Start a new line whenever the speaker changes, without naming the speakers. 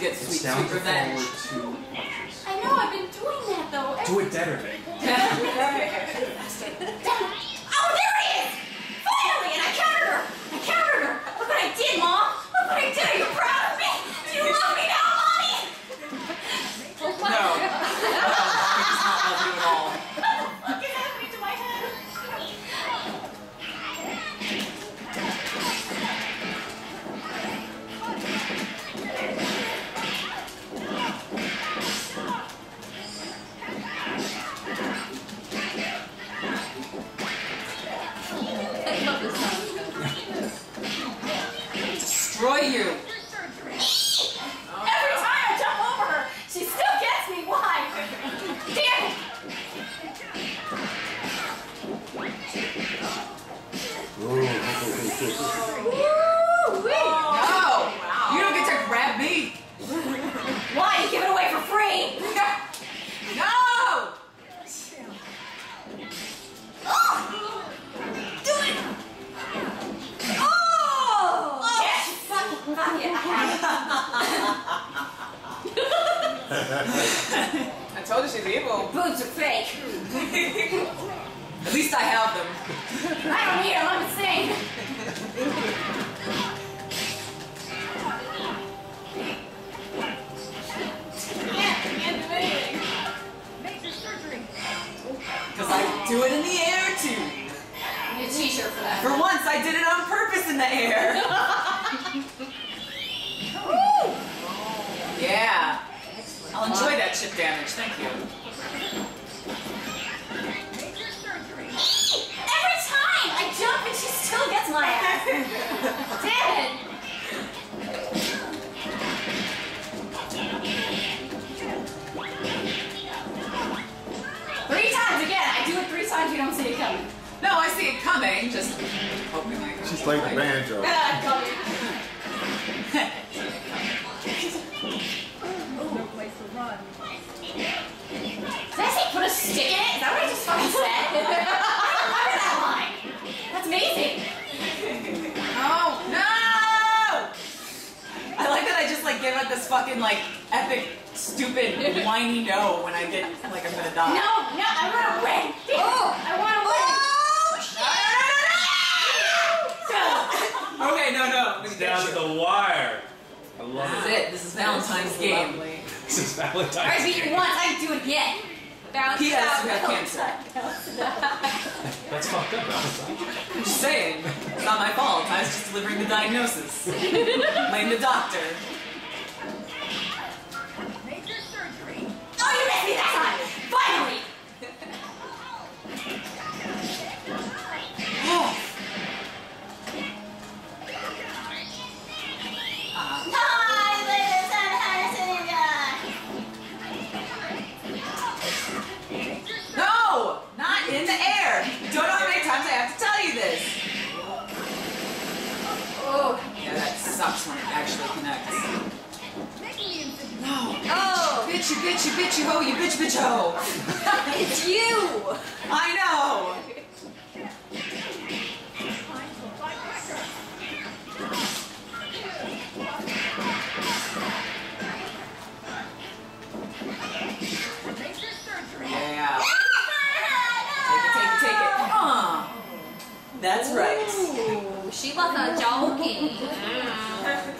to get
It's
sweet,
down
sweet revenge.
forward two.
I know, I've been doing that though.
Do it deader, Meg.
Destroy you.
Every time I jump over her, she still gets me. Why? Damn it! Woo-wee. I
told you she's evil.
it. Boobs are fake.
At least I have them.
I don't need them. I'm insane. Can't, can't do anything.
Because I do it in the air too.
I need a t-shirt for that.
For once, I did it on purpose in the air. yeah. I'll enjoy damage. Thank you.
Every time I jump and she still gets my ass. Damn it! Three times again. I do it three times. You don't see it coming.
No, I see it coming. Just hoping I can.
She's like the banjo.
Coming.
No place to run.
Did I say put a stick in it? Is that what I just fucking said? I don't remember that line. That's amazing.
Oh no! I like that I just like give it this fucking like epic, stupid, whiny no when I get like I'm gonna die.
No, no, I want to win. Oh, I want to win. Oh shit!
Okay, no, no.
Down to the wire. I love
This is
it.
it. This is Valentine's game.
This is Valentine's
I beat you
Day.
once. I can do it again. Bounce
P.S.
out,
You have cancer.
out, bounce out.
That's fucked up, Valentine.
I'm just saying. It's not my fault. I was just delivering the diagnosis. Blame the doctor. Bitch, you bitch, you bitch, you ho, you bitch, bitch, ho.
It's you.
I know. Yeah. Take it, take it, take it. That's right.
Ooh, she wasn't joking.